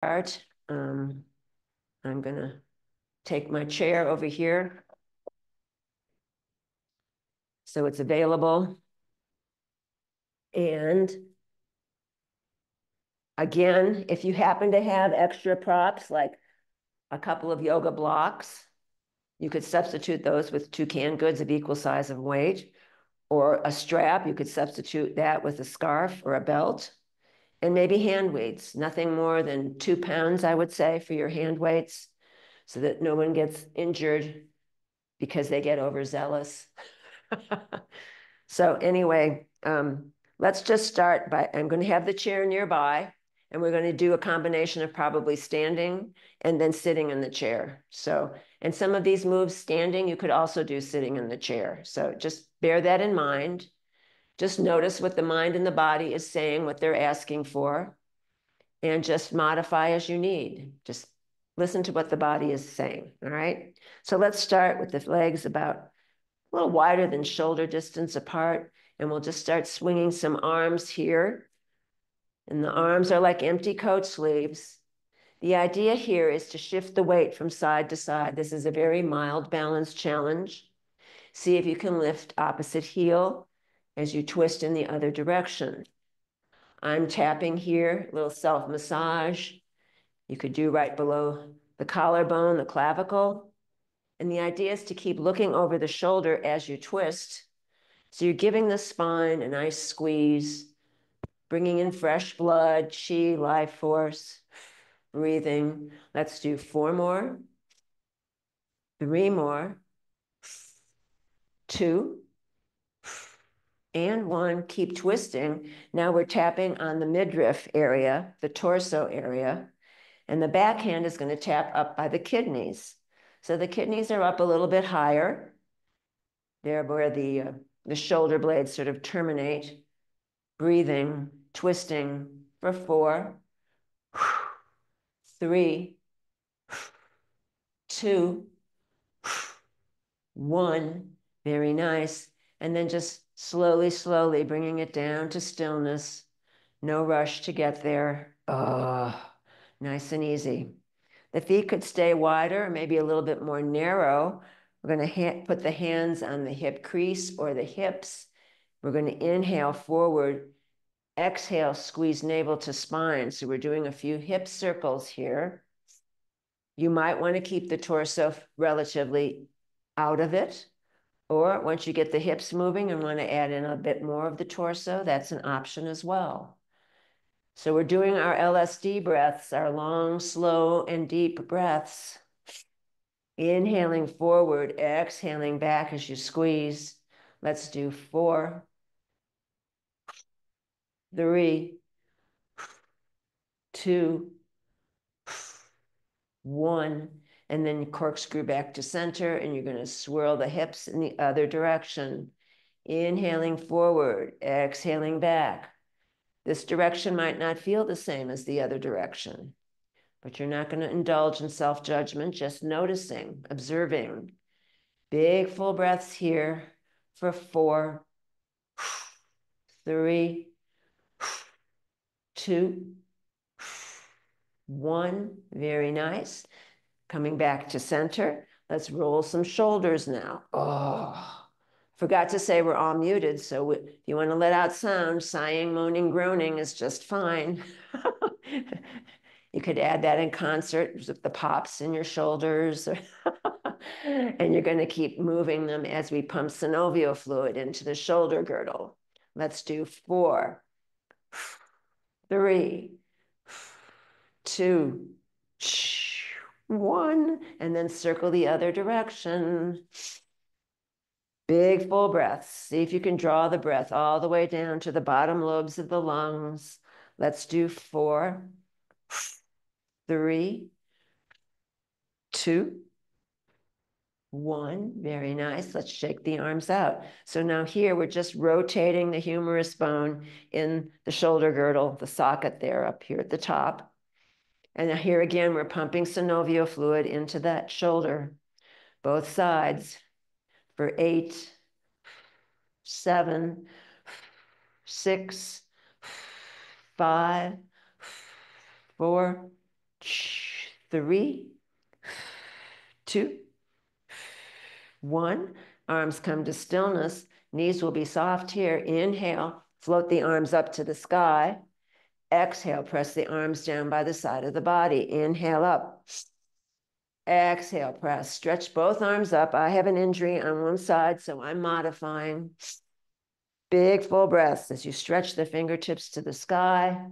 start. Um, I'm going to take my chair over here. So it's available. And again, if you happen to have extra props, like a couple of yoga blocks, you could substitute those with two canned goods of equal size and weight or a strap. You could substitute that with a scarf or a belt and maybe hand weights, nothing more than two pounds, I would say, for your hand weights so that no one gets injured because they get overzealous. so anyway, um, let's just start by, I'm going to have the chair nearby and we're going to do a combination of probably standing and then sitting in the chair. So, and some of these moves standing, you could also do sitting in the chair. So just bear that in mind. Just notice what the mind and the body is saying, what they're asking for, and just modify as you need. Just listen to what the body is saying. All right. So let's start with the legs about a little wider than shoulder distance apart. And we'll just start swinging some arms here. And the arms are like empty coat sleeves. The idea here is to shift the weight from side to side. This is a very mild balance challenge. See if you can lift opposite heel as you twist in the other direction. I'm tapping here, a little self massage. You could do right below the collarbone, the clavicle. And the idea is to keep looking over the shoulder as you twist. So you're giving the spine a nice squeeze, bringing in fresh blood, chi, life force, breathing. Let's do four more, three more, two, and one, keep twisting. Now we're tapping on the midriff area, the torso area, and the backhand is going to tap up by the kidneys. So the kidneys are up a little bit higher. There where the, uh, the shoulder blades sort of terminate. Breathing, twisting for four, three, two, one. Very nice. And then just slowly, slowly bringing it down to stillness. No rush to get there. Oh, nice and easy. The feet could stay wider, maybe a little bit more narrow. We're going to put the hands on the hip crease or the hips. We're going to inhale forward. Exhale, squeeze navel to spine. So we're doing a few hip circles here. You might want to keep the torso relatively out of it. Or once you get the hips moving and want to add in a bit more of the torso, that's an option as well. So we're doing our LSD breaths, our long, slow, and deep breaths. Inhaling forward, exhaling back as you squeeze. Let's do four, three, two, one and then corkscrew back to center, and you're going to swirl the hips in the other direction. Inhaling forward, exhaling back. This direction might not feel the same as the other direction, but you're not going to indulge in self judgment, just noticing, observing. Big full breaths here for four, three, two, one. Very nice. Coming back to center. Let's roll some shoulders now. Oh, forgot to say we're all muted. So if you want to let out sound, sighing, moaning, groaning is just fine. you could add that in concert with the pops in your shoulders. and you're going to keep moving them as we pump synovial fluid into the shoulder girdle. Let's do four, three, two, one, and then circle the other direction. Big full breaths. See if you can draw the breath all the way down to the bottom lobes of the lungs. Let's do four, three, two, one. Very nice. Let's shake the arms out. So now here we're just rotating the humerus bone in the shoulder girdle, the socket there up here at the top. And here again, we're pumping synovial fluid into that shoulder, both sides, for eight, seven, six, five, four, three, two, one. Arms come to stillness. Knees will be soft here. Inhale, float the arms up to the sky. Exhale, press the arms down by the side of the body. Inhale up. Exhale, press. Stretch both arms up. I have an injury on one side, so I'm modifying. Big full breaths as you stretch the fingertips to the sky.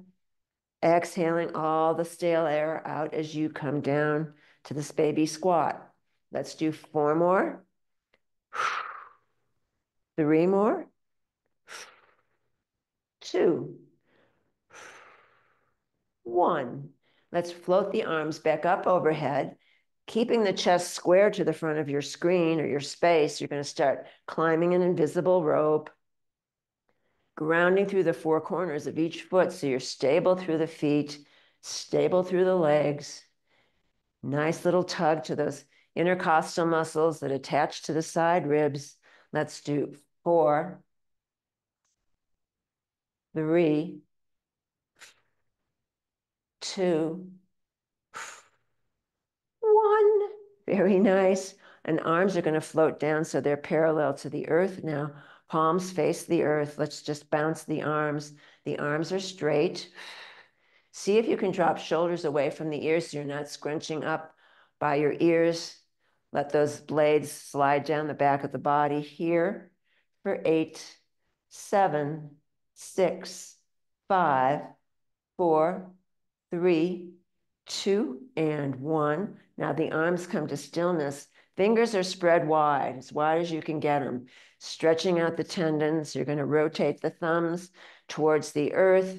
Exhaling all the stale air out as you come down to this baby squat. Let's do four more. Three more. Two. One. Let's float the arms back up overhead, keeping the chest square to the front of your screen or your space. You're going to start climbing an invisible rope, grounding through the four corners of each foot so you're stable through the feet, stable through the legs. Nice little tug to those intercostal muscles that attach to the side ribs. Let's do four, three, two, one. Very nice. And arms are going to float down so they're parallel to the earth now. Palms face the earth. Let's just bounce the arms. The arms are straight. See if you can drop shoulders away from the ears so you're not scrunching up by your ears. Let those blades slide down the back of the body here for eight, seven, six, five, four, three, two, and one. Now the arms come to stillness. Fingers are spread wide, as wide as you can get them. Stretching out the tendons. You're going to rotate the thumbs towards the earth.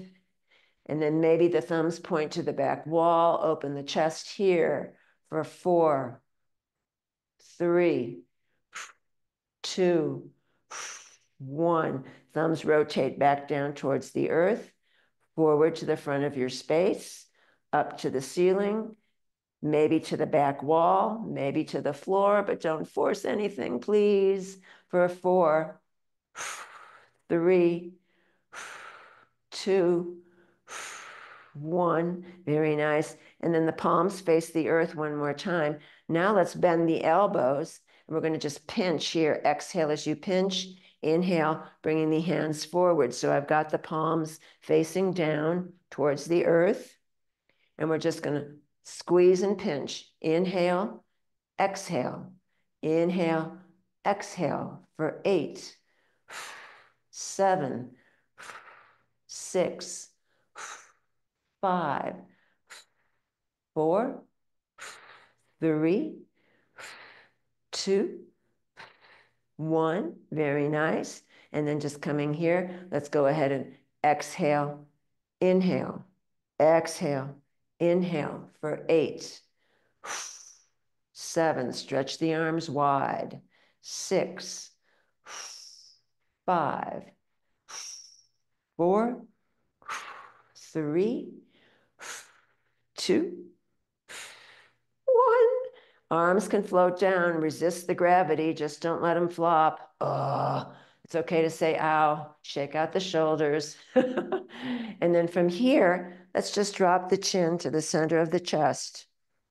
And then maybe the thumbs point to the back wall. Open the chest here for four, three, two, one. Thumbs rotate back down towards the earth forward to the front of your space, up to the ceiling, maybe to the back wall, maybe to the floor, but don't force anything, please. For four, three, two, one. Very nice. And then the palms face the earth one more time. Now let's bend the elbows. And we're going to just pinch here. Exhale as you pinch. Inhale, bringing the hands forward. So I've got the palms facing down towards the earth. And we're just going to squeeze and pinch. Inhale, exhale. Inhale, exhale for eight, seven, six, five, four, three, two, one, very nice. And then just coming here, let's go ahead and exhale, inhale, exhale, inhale for eight, seven, stretch the arms wide, six, five, four, three, two, Arms can float down, resist the gravity, just don't let them flop. Oh, it's okay to say ow, shake out the shoulders. and then from here, let's just drop the chin to the center of the chest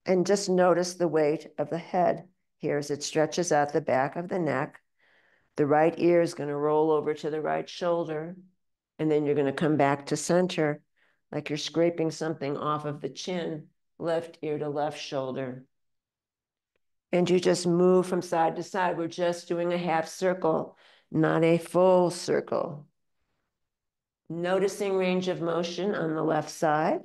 and just notice the weight of the head here as it stretches out the back of the neck. The right ear is going to roll over to the right shoulder. And then you're going to come back to center like you're scraping something off of the chin, left ear to left shoulder and you just move from side to side. We're just doing a half circle, not a full circle. Noticing range of motion on the left side,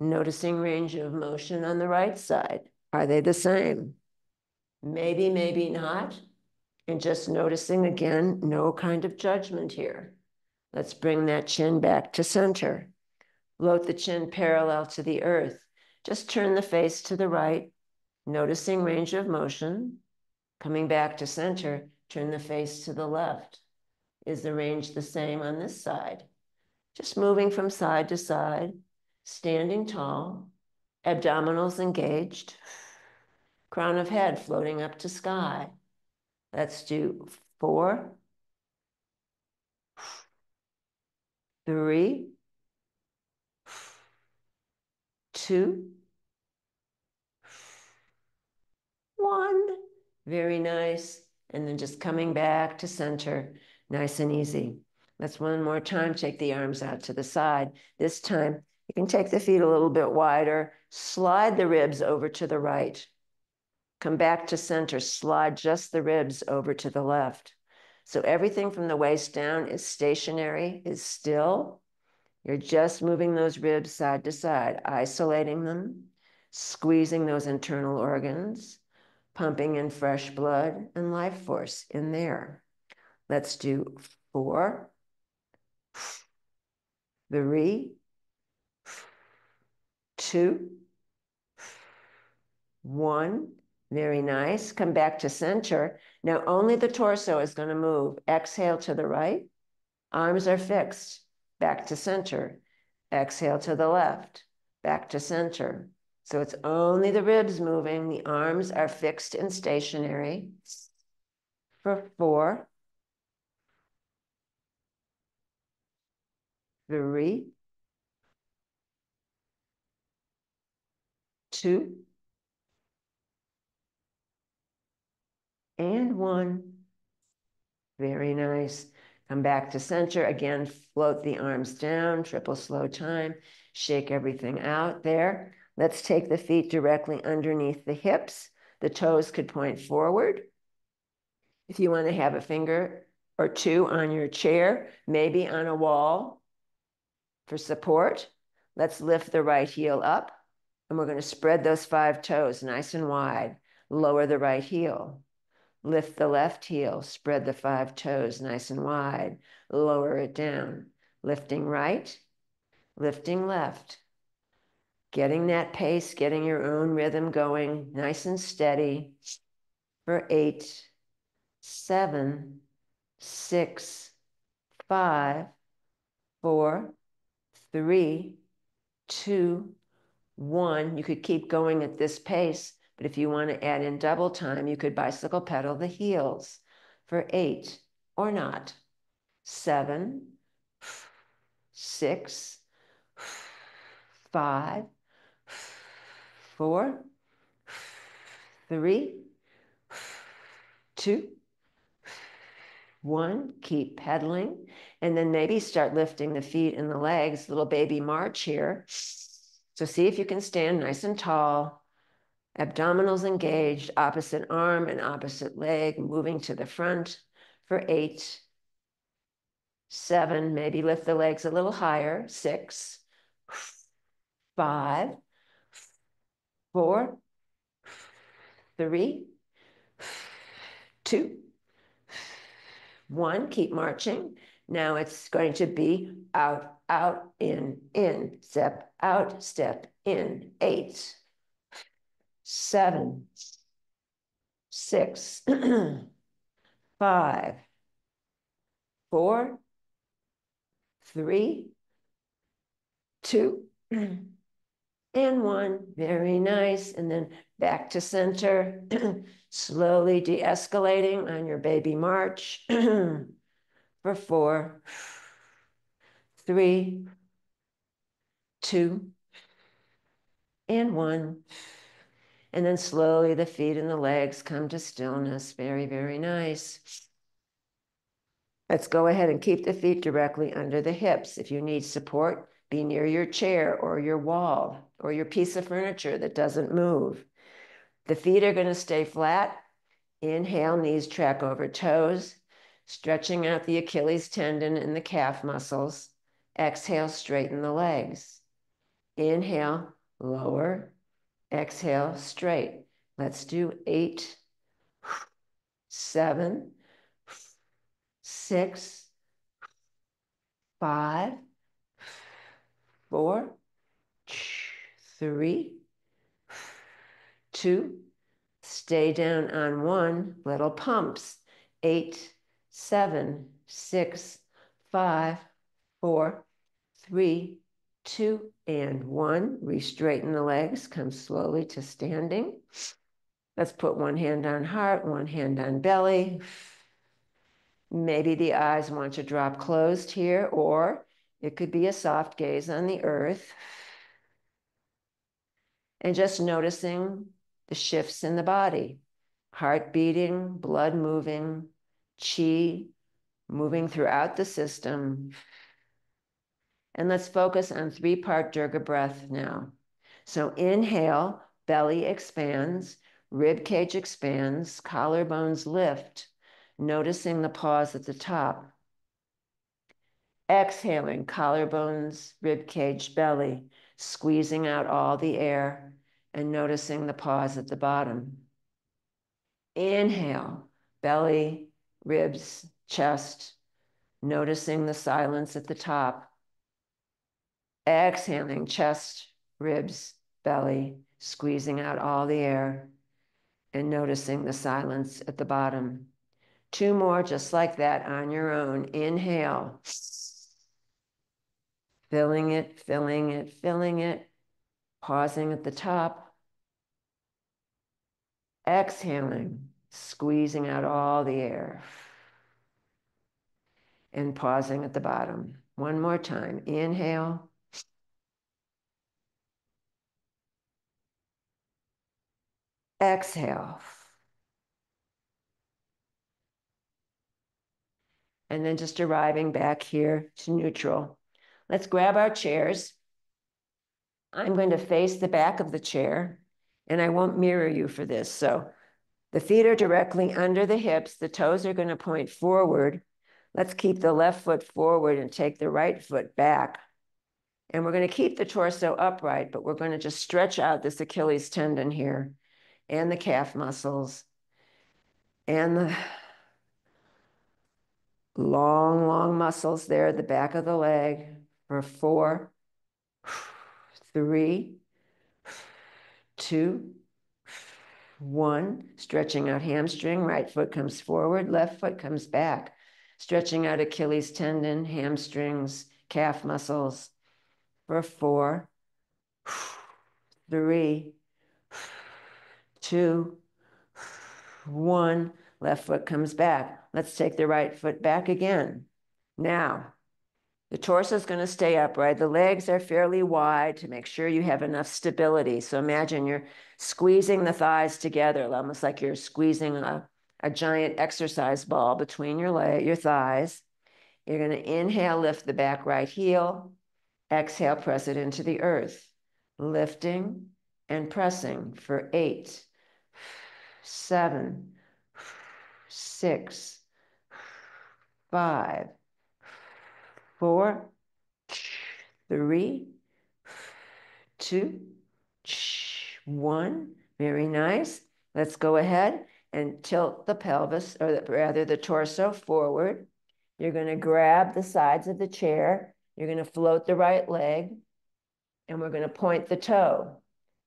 noticing range of motion on the right side. Are they the same? Maybe, maybe not. And just noticing again, no kind of judgment here. Let's bring that chin back to center. Float the chin parallel to the earth. Just turn the face to the right Noticing range of motion, coming back to center, turn the face to the left. Is the range the same on this side? Just moving from side to side, standing tall, abdominals engaged, crown of head floating up to sky. Let's do four, three, two, one, very nice. And then just coming back to center, nice and easy. Let's one more time, take the arms out to the side. This time, you can take the feet a little bit wider, slide the ribs over to the right. Come back to center, slide just the ribs over to the left. So everything from the waist down is stationary, is still. You're just moving those ribs side to side, isolating them, squeezing those internal organs, pumping in fresh blood and life force in there. Let's do four, three, two, one. Very nice. Come back to center. Now only the torso is going to move. Exhale to the right. Arms are fixed. Back to center. Exhale to the left. Back to center. So it's only the ribs moving. The arms are fixed and stationary. For four, three, two, and one. Very nice. Come back to center. Again, float the arms down, triple slow time. Shake everything out there. Let's take the feet directly underneath the hips. The toes could point forward. If you want to have a finger or two on your chair, maybe on a wall for support, let's lift the right heel up. And we're going to spread those five toes nice and wide. Lower the right heel. Lift the left heel, spread the five toes nice and wide, lower it down. Lifting right, lifting left. Getting that pace, getting your own rhythm going nice and steady for eight, seven, six, five, four, three, two, one. You could keep going at this pace but if you want to add in double time, you could bicycle pedal the heels for eight or not. Seven, six, five, four, three, two, one. Keep pedaling. And then maybe start lifting the feet and the legs, little baby march here. So see if you can stand nice and tall abdominals engaged, opposite arm and opposite leg moving to the front for eight, seven, maybe lift the legs a little higher, six, five, four, three, two, one. Keep marching. Now it's going to be out, out, in, in, step out, step in, eight, seven, six, five, four, three, two, and one. Very nice. And then back to center, slowly de escalating on your baby march for four, three, two, and one. And then slowly the feet and the legs come to stillness. Very, very nice. Let's go ahead and keep the feet directly under the hips. If you need support, be near your chair or your wall or your piece of furniture that doesn't move. The feet are going to stay flat. Inhale, knees track over toes, stretching out the Achilles tendon and the calf muscles. Exhale, straighten the legs. Inhale, lower, Exhale, straight. Let's do eight, seven, six, five, four, three, two, stay down on one, little pumps. Eight, seven, six, five, four, three, two, and one. Re-straighten the legs, come slowly to standing. Let's put one hand on heart, one hand on belly. Maybe the eyes want to drop closed here, or it could be a soft gaze on the earth. And just noticing the shifts in the body. heart beating, blood moving, chi moving throughout the system. And let's focus on three part Dirga breath now. So inhale, belly expands, rib cage expands, collarbones lift, noticing the pause at the top. Exhaling, collarbones, rib cage, belly, squeezing out all the air and noticing the pause at the bottom. Inhale, belly, ribs, chest, noticing the silence at the top. Exhaling, chest, ribs, belly, squeezing out all the air and noticing the silence at the bottom. Two more just like that on your own. Inhale. Filling it, filling it, filling it. Pausing at the top. Exhaling, squeezing out all the air. And pausing at the bottom. One more time. Inhale. Exhale. And then just arriving back here to neutral. Let's grab our chairs. I'm going to face the back of the chair and I won't mirror you for this. So the feet are directly under the hips. The toes are going to point forward. Let's keep the left foot forward and take the right foot back. And we're going to keep the torso upright, but we're going to just stretch out this Achilles tendon here and the calf muscles and the long, long muscles there at the back of the leg for four, three, two, one. Stretching out hamstring, right foot comes forward, left foot comes back. Stretching out Achilles tendon, hamstrings, calf muscles for four, three, two, one. Left foot comes back. Let's take the right foot back again. Now, the torso is going to stay upright. The legs are fairly wide to make sure you have enough stability. So imagine you're squeezing the thighs together, almost like you're squeezing a, a giant exercise ball between your leg, your thighs. You're going to inhale, lift the back right heel. Exhale, press it into the earth. Lifting and pressing for eight, seven, six, five, four, three, two, one. Very nice. Let's go ahead and tilt the pelvis, or rather the torso forward. You're going to grab the sides of the chair. You're going to float the right leg, and we're going to point the toe.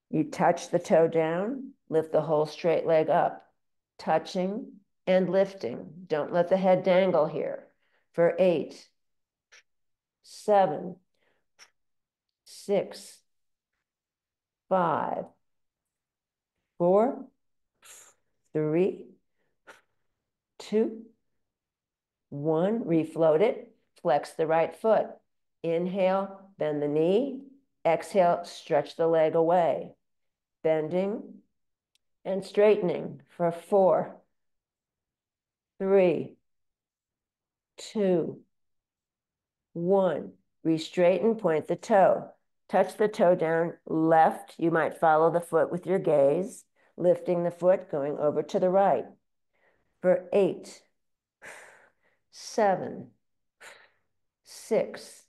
You touch the toe down, lift the whole straight leg up, touching and lifting. Don't let the head dangle here. For eight, seven, six, five, four, three, two, one. Refloat it. Flex the right foot. Inhale, bend the knee. Exhale, stretch the leg away. Bending and straightening for four, three, two, one. Re-straighten, point the toe. Touch the toe down left. You might follow the foot with your gaze, lifting the foot, going over to the right. For eight, seven, six,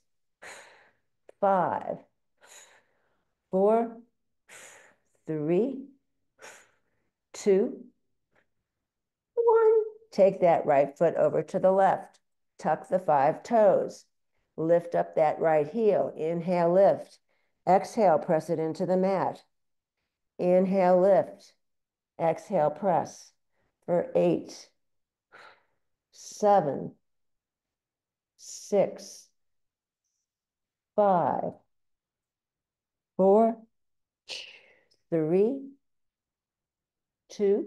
five, four, three, two, one. Take that right foot over to the left. Tuck the five toes. Lift up that right heel. Inhale, lift. Exhale, press it into the mat. Inhale, lift. Exhale, press for eight, seven, six, five, four, three, two,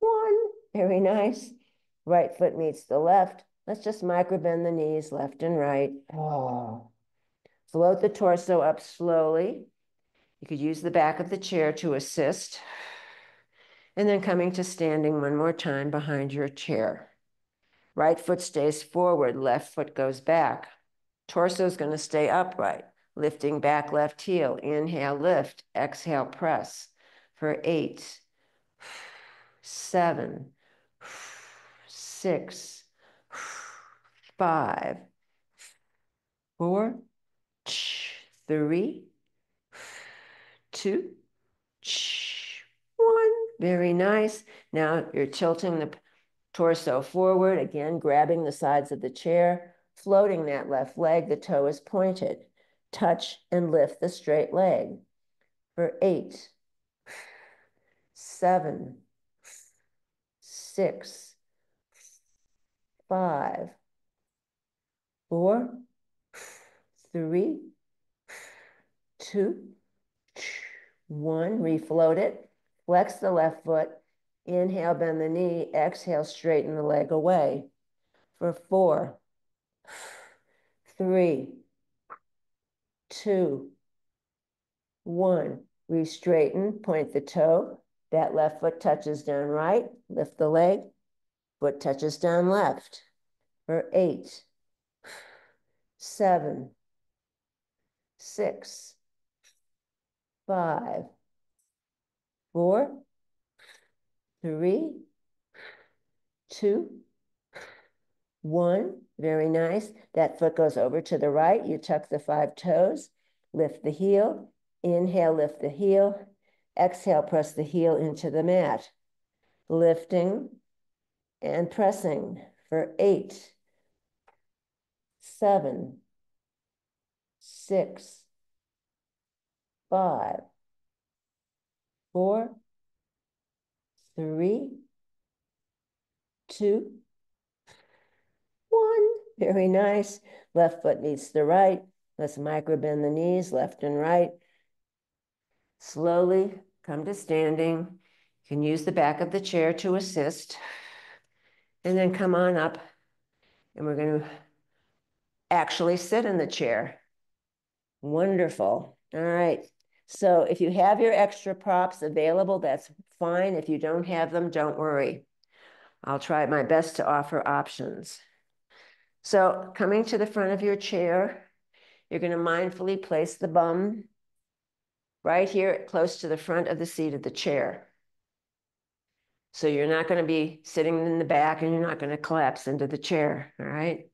one. Very nice. Right foot meets the left. Let's just micro bend the knees left and right. Oh. Float the torso up slowly. You could use the back of the chair to assist. And then coming to standing one more time behind your chair. Right foot stays forward, left foot goes back. Torso is going to stay upright, lifting back left heel. Inhale, lift. Exhale, press for eight, seven, six, five, four, three, two, one. Very nice. Now you're tilting the torso forward, again, grabbing the sides of the chair, floating that left leg, the toe is pointed. Touch and lift the straight leg for eight, seven, six, five, four, three, two, one. Refloat it. Flex the left foot. Inhale, bend the knee. Exhale, straighten the leg away. For four, three, two, one. Re-straighten, point the toe. That left foot touches down right. Lift the leg. Foot touches down left. For eight, seven, six, five, four, three, two, one. Very nice. That foot goes over to the right. You tuck the five toes, lift the heel. Inhale, lift the heel. Exhale, press the heel into the mat. Lifting and pressing for eight, seven, six, five, four, three, two, one. Very nice. Left foot meets the right. Let's micro bend the knees, left and right. Slowly come to standing. You can use the back of the chair to assist. And then come on up. And we're going to actually sit in the chair. Wonderful. All right. So if you have your extra props available, that's fine. If you don't have them, don't worry. I'll try my best to offer options. So coming to the front of your chair, you're going to mindfully place the bum right here close to the front of the seat of the chair. So you're not going to be sitting in the back and you're not going to collapse into the chair, all right?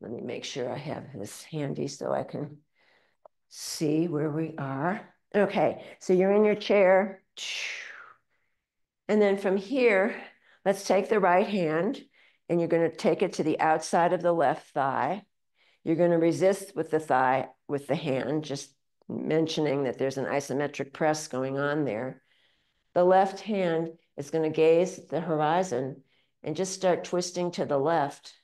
Let me make sure I have this handy so I can see where we are. Okay, so you're in your chair. And then from here, let's take the right hand and you're going to take it to the outside of the left thigh. You're going to resist with the thigh with the hand, just mentioning that there's an isometric press going on there. The left hand is going to gaze at the horizon and just start twisting to the left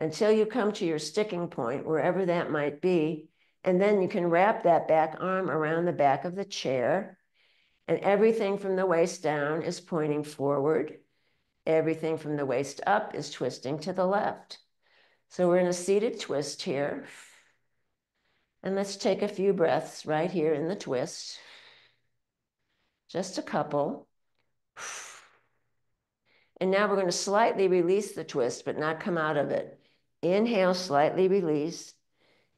until you come to your sticking point, wherever that might be. And then you can wrap that back arm around the back of the chair. And everything from the waist down is pointing forward. Everything from the waist up is twisting to the left. So we're in a seated twist here. And let's take a few breaths right here in the twist. Just a couple. And now we're going to slightly release the twist, but not come out of it. Inhale, slightly release.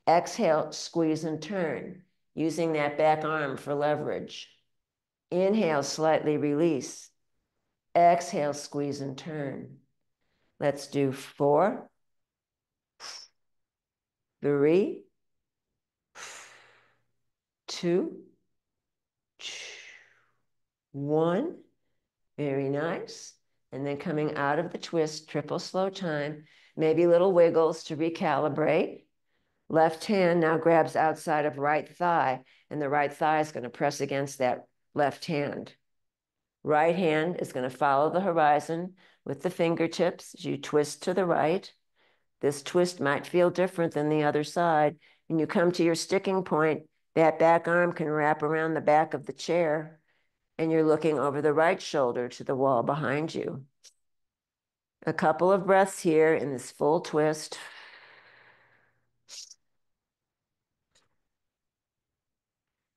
Exhale, squeeze and turn, using that back arm for leverage. Inhale, slightly release. Exhale, squeeze and turn. Let's do four, three, two, one. Very nice. And then coming out of the twist, triple slow time, maybe little wiggles to recalibrate. Left hand now grabs outside of right thigh, and the right thigh is going to press against that left hand. Right hand is going to follow the horizon with the fingertips as you twist to the right. This twist might feel different than the other side. When you come to your sticking point, that back arm can wrap around the back of the chair, and you're looking over the right shoulder to the wall behind you. A couple of breaths here in this full twist.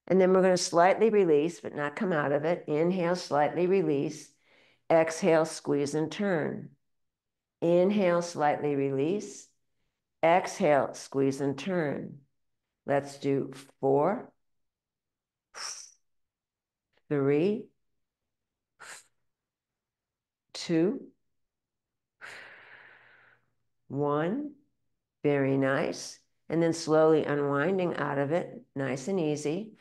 And then we're going to slightly release, but not come out of it. Inhale, slightly release. Exhale, squeeze and turn. Inhale, slightly release. Exhale, squeeze and turn. Let's do four, three, two, one. Very nice. And then slowly unwinding out of it, nice and easy.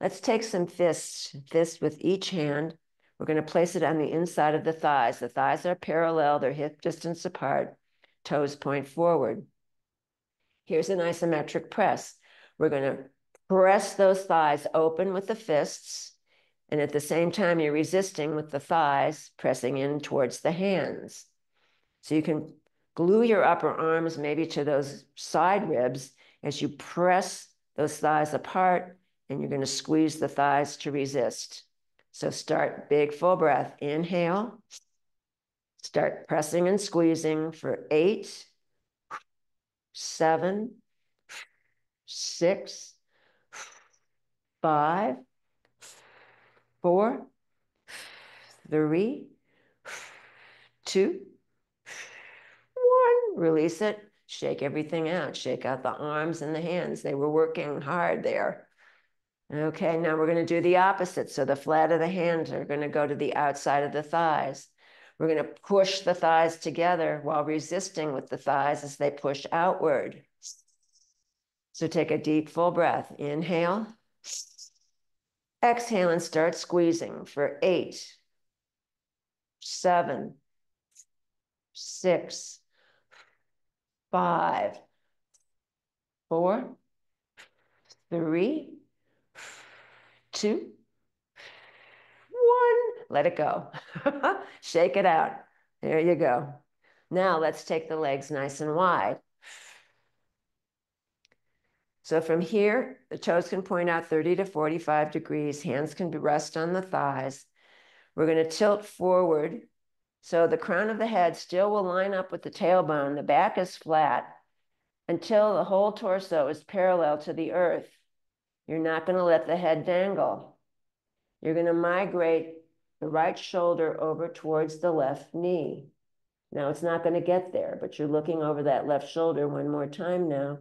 Let's take some fists, fists with each hand. We're going to place it on the inside of the thighs. The thighs are parallel, they're hip distance apart, toes point forward. Here's an isometric press. We're going to press those thighs open with the fists, and at the same time, you're resisting with the thighs, pressing in towards the hands. So you can glue your upper arms maybe to those side ribs as you press those thighs apart and you're going to squeeze the thighs to resist. So start big full breath. Inhale. Start pressing and squeezing for eight, seven, six, five, four, three, two. Release it. Shake everything out. Shake out the arms and the hands. They were working hard there. Okay, now we're going to do the opposite. So the flat of the hands are going to go to the outside of the thighs. We're going to push the thighs together while resisting with the thighs as they push outward. So take a deep, full breath. Inhale. Exhale and start squeezing for eight, seven, six, five, four, three, two, one. Let it go. Shake it out. There you go. Now let's take the legs nice and wide. So from here, the toes can point out 30 to 45 degrees. Hands can rest on the thighs. We're going to tilt forward. So the crown of the head still will line up with the tailbone. The back is flat until the whole torso is parallel to the earth. You're not going to let the head dangle. You're going to migrate the right shoulder over towards the left knee. Now it's not going to get there, but you're looking over that left shoulder one more time now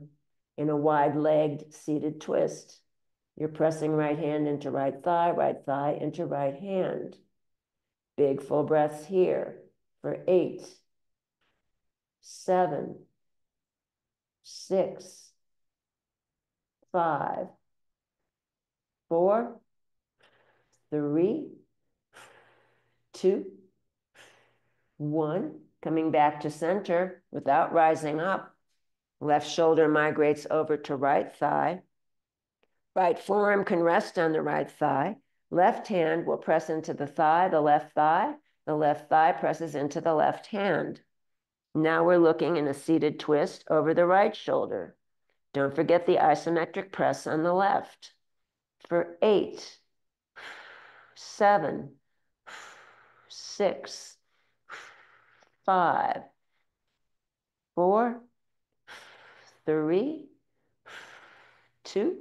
in a wide-legged seated twist. You're pressing right hand into right thigh, right thigh into right hand. Big full breaths here for eight, seven, six, five, four, three, two, one. Coming back to center without rising up. Left shoulder migrates over to right thigh. Right forearm can rest on the right thigh. Left hand will press into the thigh, the left thigh. The left thigh presses into the left hand. Now we're looking in a seated twist over the right shoulder. Don't forget the isometric press on the left for eight, seven, six, five, four, three, two,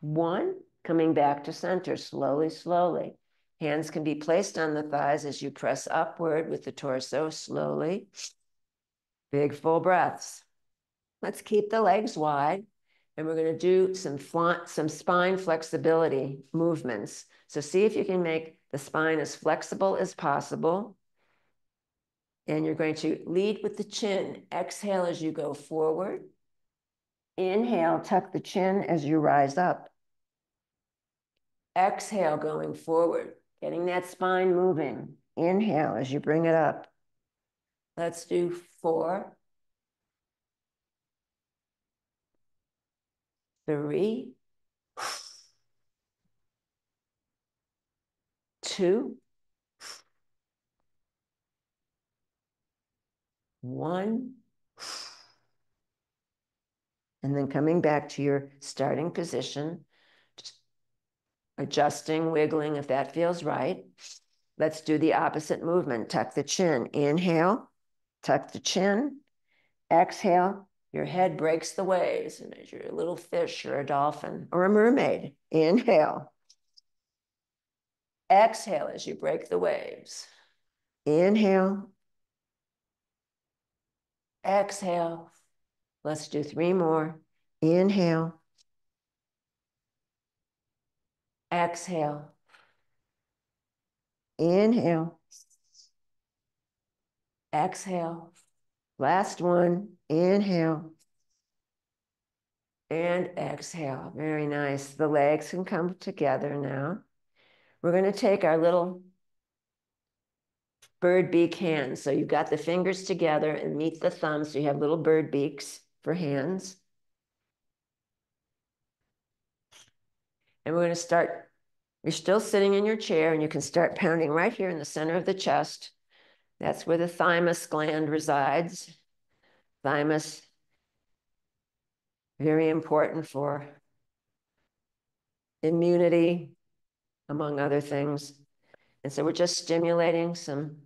one. Coming back to center slowly, slowly. Hands can be placed on the thighs as you press upward with the torso slowly. Big full breaths. Let's keep the legs wide and we're going to do some, some spine flexibility movements. So see if you can make the spine as flexible as possible. And you're going to lead with the chin. Exhale as you go forward. Inhale, tuck the chin as you rise up. Exhale, going forward, getting that spine moving. Inhale as you bring it up. Let's do four, three, two, one, and then coming back to your starting position, adjusting, wiggling if that feels right. Let's do the opposite movement. Tuck the chin. Inhale, tuck the chin. Exhale, your head breaks the waves, and as you're a little fish or a dolphin or a mermaid, inhale. Exhale as you break the waves. Inhale. Exhale. Let's do three more. Inhale. Exhale. Inhale. Exhale. Last one. Inhale. And exhale. Very nice. The legs can come together now. We're going to take our little bird beak hands. So you've got the fingers together and meet the thumbs. So you have little bird beaks for hands. And we're going to start, you're still sitting in your chair and you can start pounding right here in the center of the chest. That's where the thymus gland resides. Thymus, very important for immunity, among other things. And so we're just stimulating some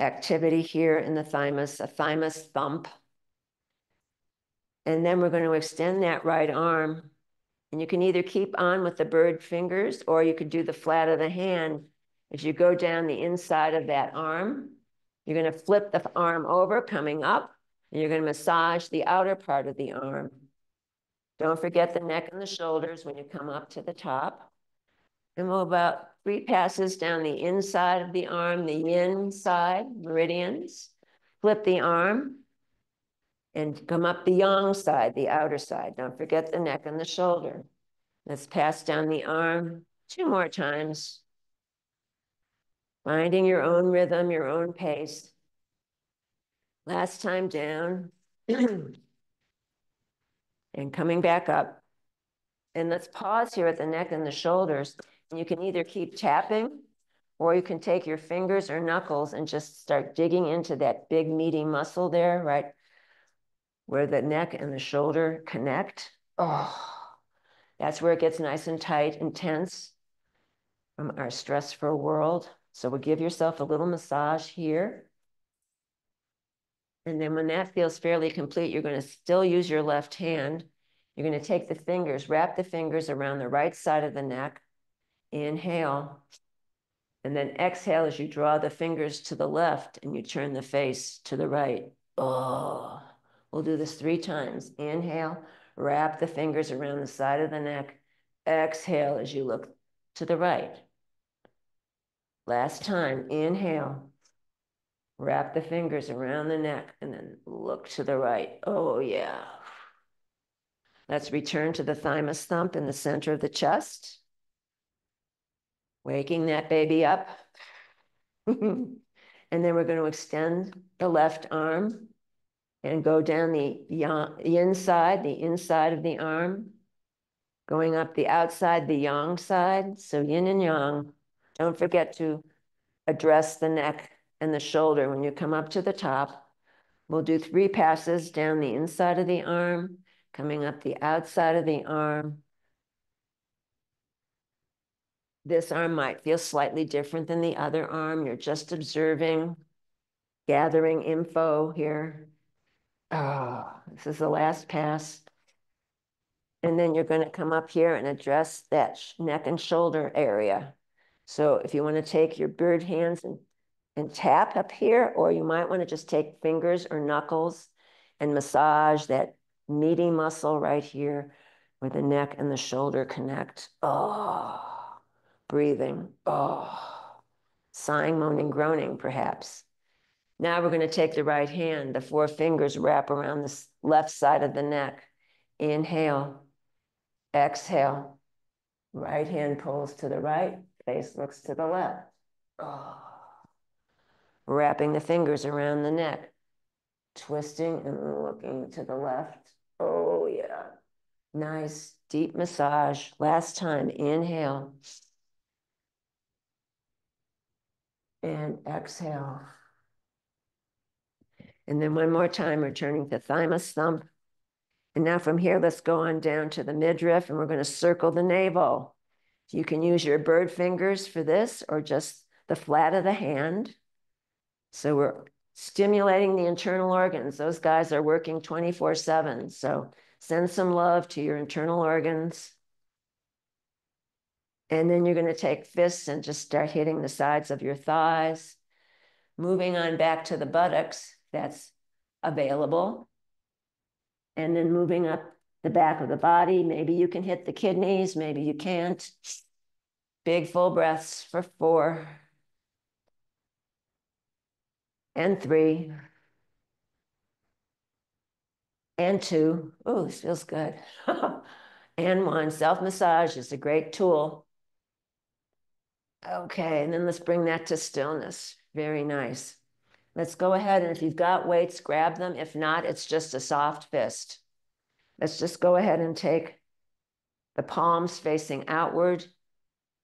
activity here in the thymus, a thymus thump. And then we're going to extend that right arm. And you can either keep on with the bird fingers or you could do the flat of the hand. As you go down the inside of that arm, you're going to flip the arm over, coming up, and you're going to massage the outer part of the arm. Don't forget the neck and the shoulders when you come up to the top. And we'll about three passes down the inside of the arm, the yin side, meridians. Flip the arm and come up the yang side, the outer side. Don't forget the neck and the shoulder. Let's pass down the arm two more times. Finding your own rhythm, your own pace. Last time down. and coming back up. And let's pause here at the neck and the shoulders. And you can either keep tapping or you can take your fingers or knuckles and just start digging into that big meaty muscle there, right? Where the neck and the shoulder connect. Oh, that's where it gets nice and tight and tense from our stressful world. So we'll give yourself a little massage here. And then when that feels fairly complete, you're going to still use your left hand. You're going to take the fingers, wrap the fingers around the right side of the neck, Inhale. And then exhale as you draw the fingers to the left and you turn the face to the right. Oh, we'll do this three times. Inhale, wrap the fingers around the side of the neck. Exhale as you look to the right. Last time, inhale. Wrap the fingers around the neck and then look to the right. Oh, yeah. Let's return to the thymus thump in the center of the chest waking that baby up. and then we're going to extend the left arm and go down the, the inside, the inside of the arm, going up the outside, the yang side. So yin and yang. Don't forget to address the neck and the shoulder when you come up to the top. We'll do three passes down the inside of the arm, coming up the outside of the arm, this arm might feel slightly different than the other arm. You're just observing, gathering info here. Oh, this is the last pass. And then you're going to come up here and address that neck and shoulder area. So if you want to take your bird hands and, and tap up here, or you might want to just take fingers or knuckles and massage that meaty muscle right here where the neck and the shoulder connect. Oh breathing, ah, oh, sighing, moaning, groaning, perhaps. Now we're going to take the right hand, the four fingers wrap around the left side of the neck. Inhale, exhale. Right hand pulls to the right, face looks to the left. Oh. Wrapping the fingers around the neck, twisting and looking to the left. Oh, yeah. Nice deep massage. Last time, inhale. and exhale. And then one more time, returning to thymus thump. And now from here, let's go on down to the midriff and we're going to circle the navel. You can use your bird fingers for this or just the flat of the hand. So we're stimulating the internal organs. Those guys are working 24 seven. So send some love to your internal organs And then you're going to take fists and just start hitting the sides of your thighs. Moving on back to the buttocks, that's available. And then moving up the back of the body. Maybe you can hit the kidneys, maybe you can't. Big full breaths for four and three and two. Oh, this feels good. and one. Self massage is a great tool. Okay, and then let's bring that to stillness. Very nice. Let's go ahead and if you've got weights, grab them. If not, it's just a soft fist. Let's just go ahead and take the palms facing outward,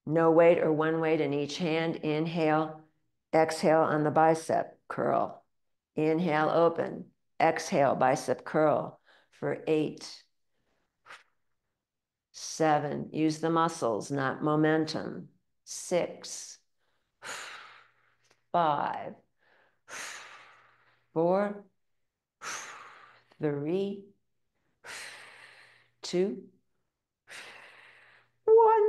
no weight or one weight in each hand. Inhale, exhale on the bicep curl. Inhale, open. Exhale, bicep curl for eight, seven. Use the muscles, not momentum. Six, five, four, three, two, one.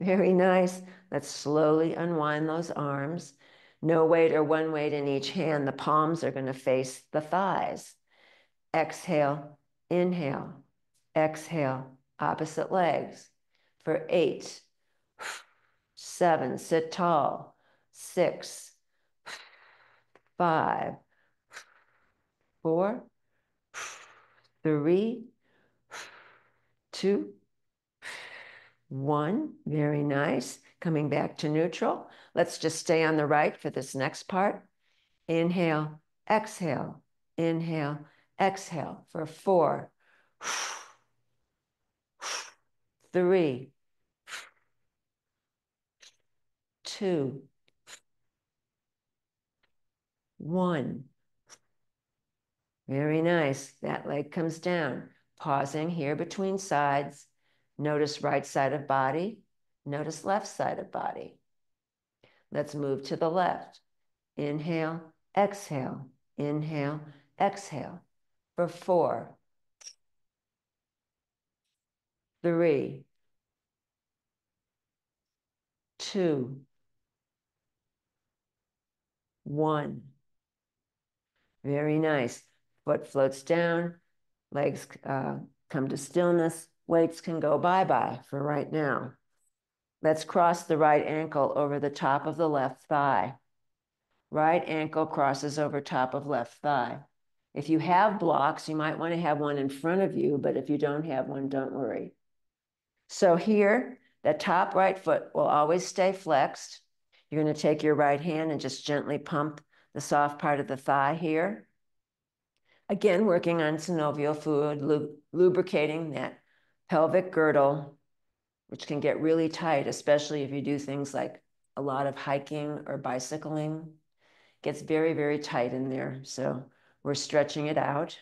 Very nice. Let's slowly unwind those arms. No weight or one weight in each hand. The palms are going to face the thighs. Exhale, inhale, exhale, opposite legs for eight, seven, sit tall, six, five, four, three, two, one. Very nice. Coming back to neutral. Let's just stay on the right for this next part. Inhale, exhale, inhale, exhale for four, three, two, one. Very nice. That leg comes down. Pausing here between sides. Notice right side of body. Notice left side of body. Let's move to the left. Inhale, exhale, inhale, exhale for four, three, two, one. Very nice. Foot floats down, legs uh, come to stillness, weights can go bye-bye for right now. Let's cross the right ankle over the top of the left thigh. Right ankle crosses over top of left thigh. If you have blocks, you might want to have one in front of you, but if you don't have one, don't worry. So here, the top right foot will always stay flexed. You're going to take your right hand and just gently pump the soft part of the thigh here. Again, working on synovial fluid, lubricating that pelvic girdle, which can get really tight, especially if you do things like a lot of hiking or bicycling. Gets very, very tight in there. So we're stretching it out.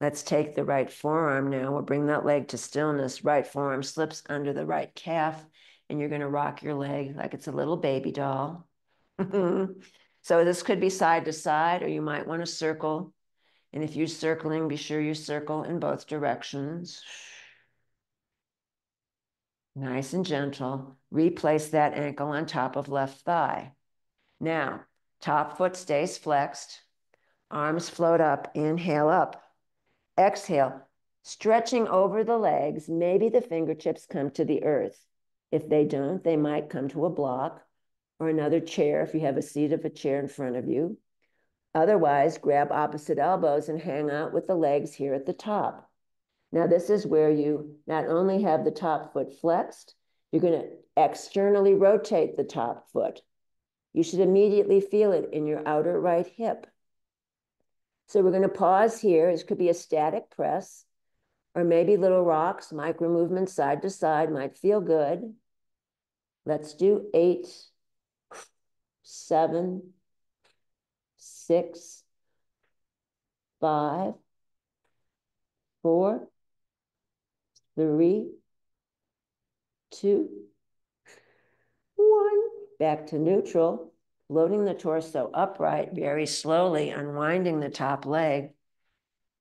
Let's take the right forearm now. We'll bring that leg to stillness. Right forearm slips under the right calf, and you're going to rock your leg like it's a little baby doll. so this could be side to side, or you might want to circle. And if you're circling, be sure you circle in both directions. Nice and gentle. Replace that ankle on top of left thigh. Now, top foot stays flexed. Arms float up, inhale up. Exhale, stretching over the legs. Maybe the fingertips come to the earth. If they don't, they might come to a block or another chair if you have a seat of a chair in front of you. Otherwise, grab opposite elbows and hang out with the legs here at the top. Now, this is where you not only have the top foot flexed, you're going to externally rotate the top foot. You should immediately feel it in your outer right hip. So we're going to pause here. This could be a static press or maybe little rocks, micro movements side to side might feel good. Let's do eight, seven, six, five, four, three, two, one. Back to neutral loading the torso upright very slowly, unwinding the top leg.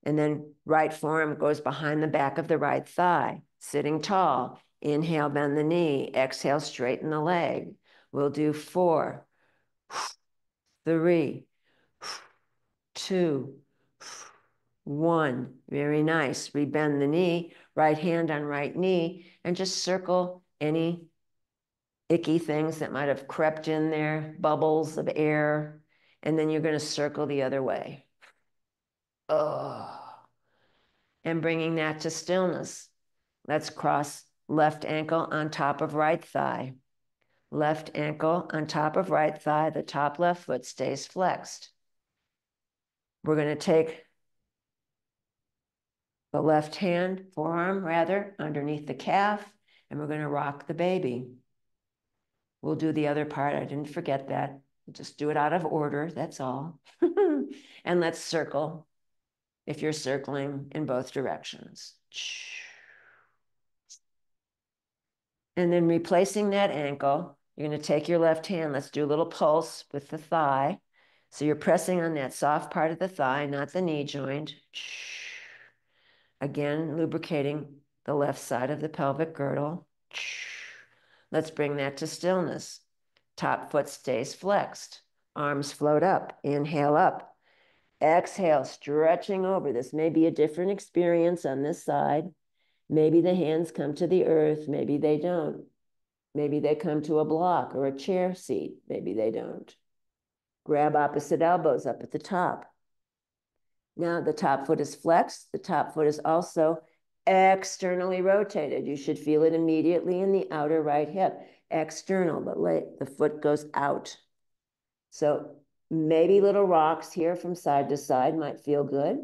And then right forearm goes behind the back of the right thigh, sitting tall. Inhale, bend the knee. Exhale, straighten the leg. We'll do four, three, two, one. Very nice. Rebend the knee, right hand on right knee, and just circle any icky things that might have crept in there, bubbles of air, and then you're going to circle the other way. Oh. And bringing that to stillness. Let's cross left ankle on top of right thigh. Left ankle on top of right thigh. The top left foot stays flexed. We're going to take the left hand, forearm rather, underneath the calf, and we're going to rock the baby. We'll do the other part. I didn't forget that. Just do it out of order. That's all. and let's circle if you're circling in both directions. And then replacing that ankle, you're going to take your left hand. Let's do a little pulse with the thigh. So you're pressing on that soft part of the thigh, not the knee joint. Again, lubricating the left side of the pelvic girdle. Let's bring that to stillness. Top foot stays flexed. Arms float up. Inhale up. Exhale, stretching over. This may be a different experience on this side. Maybe the hands come to the earth. Maybe they don't. Maybe they come to a block or a chair seat. Maybe they don't. Grab opposite elbows up at the top. Now the top foot is flexed. The top foot is also externally rotated. You should feel it immediately in the outer right hip. External, but leg, the foot goes out. So maybe little rocks here from side to side might feel good,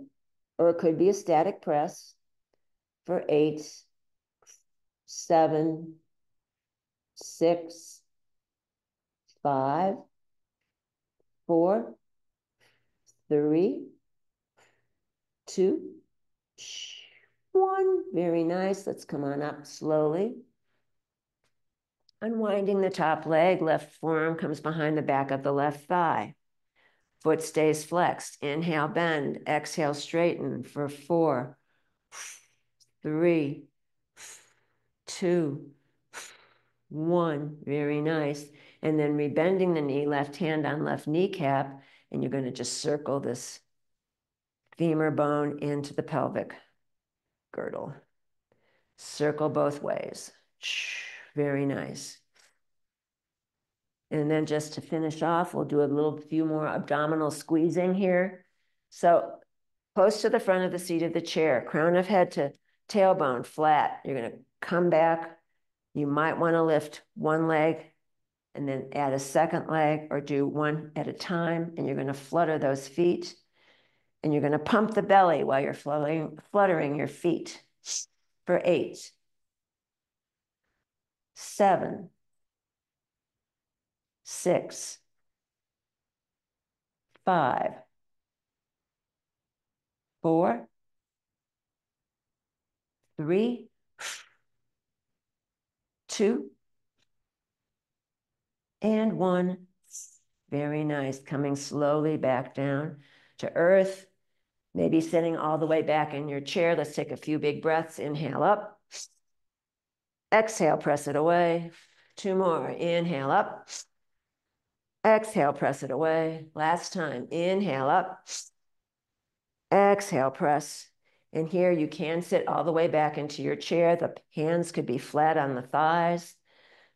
or it could be a static press for eight, seven, six, five, four, three, two, one. Very nice. Let's come on up slowly. Unwinding the top leg, left forearm comes behind the back of the left thigh. Foot stays flexed. Inhale, bend. Exhale, straighten for four, three, two, one. Very nice. And then rebending the knee, left hand on left kneecap, and you're going to just circle this femur bone into the pelvic girdle. Circle both ways. Very nice. And then just to finish off, we'll do a little few more abdominal squeezing here. So close to the front of the seat of the chair, crown of head to tailbone flat. You're going to come back. You might want to lift one leg and then add a second leg or do one at a time. And you're going to flutter those feet and you're going to pump the belly while you're fluttering, fluttering your feet. For eight, seven, six, five, four, three, two, and one. Very nice. Coming slowly back down to earth. Maybe sitting all the way back in your chair. Let's take a few big breaths. Inhale up. Exhale, press it away. Two more. Inhale up. Exhale, press it away. Last time. Inhale up. Exhale, press. And here you can sit all the way back into your chair. The hands could be flat on the thighs.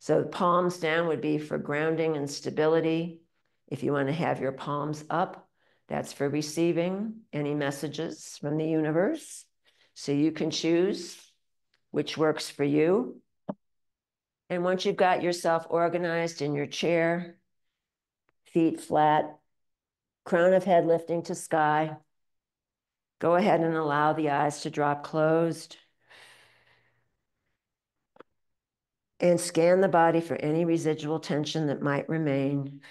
So palms down would be for grounding and stability. If you want to have your palms up, that's for receiving any messages from the universe. So you can choose which works for you. And once you've got yourself organized in your chair, feet flat, crown of head lifting to sky, go ahead and allow the eyes to drop closed. And scan the body for any residual tension that might remain.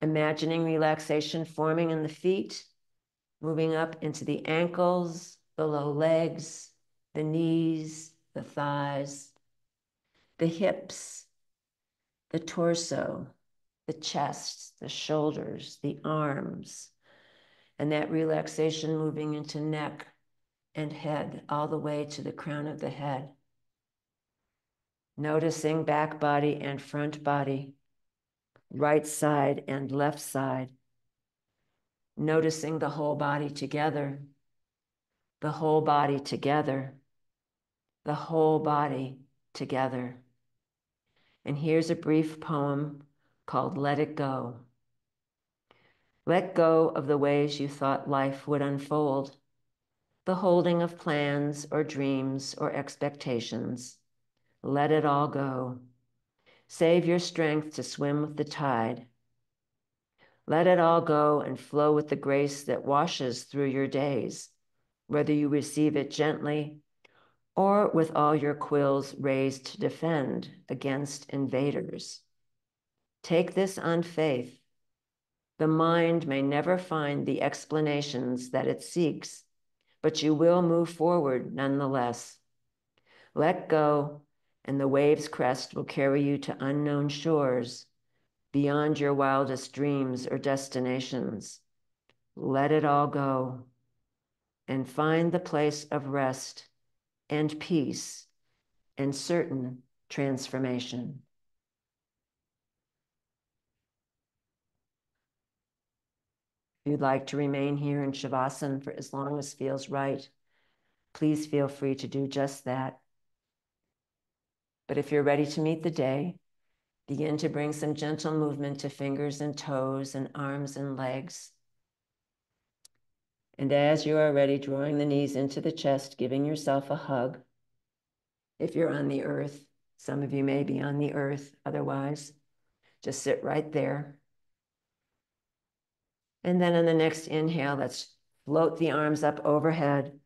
Imagining relaxation forming in the feet, moving up into the ankles, the low legs, the knees, the thighs, the hips, the torso, the chest, the shoulders, the arms, and that relaxation moving into neck, and head all the way to the crown of the head. Noticing back body and front body, right side and left side. Noticing the whole body together, the whole body together, the whole body together. And here's a brief poem called Let It Go. Let go of the ways you thought life would unfold, the holding of plans or dreams or expectations. Let it all go. Save your strength to swim with the tide. Let it all go and flow with the grace that washes through your days, whether you receive it gently or with all your quills raised to defend against invaders. Take this on faith. The mind may never find the explanations that it seeks, but you will move forward nonetheless. Let go, and the wave's crest will carry you to unknown shores, beyond your wildest dreams or destinations. Let it all go, and find the place of rest and peace and certain transformation. If you'd like to remain here in Shavasana for as long as feels right, please feel free to do just that. But if you're ready to meet the day, begin to bring some gentle movement to fingers and toes and arms and legs. And as you are ready, drawing the knees into the chest, giving yourself a hug. If you're on the earth, some of you may be on the earth, otherwise, just sit right there. And then on the next inhale, let's float the arms up overhead,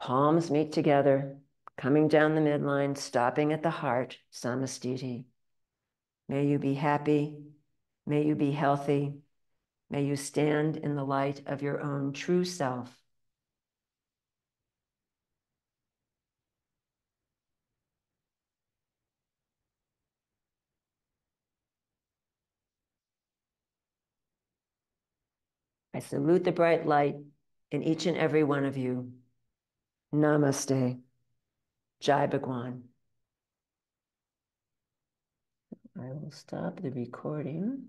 palms meet together, coming down the midline, stopping at the heart, Samastiti. May you be happy. May you be healthy. May you stand in the light of your own true self. I salute the bright light in each and every one of you. Namaste. Jai Bhagwan. I will stop the recording.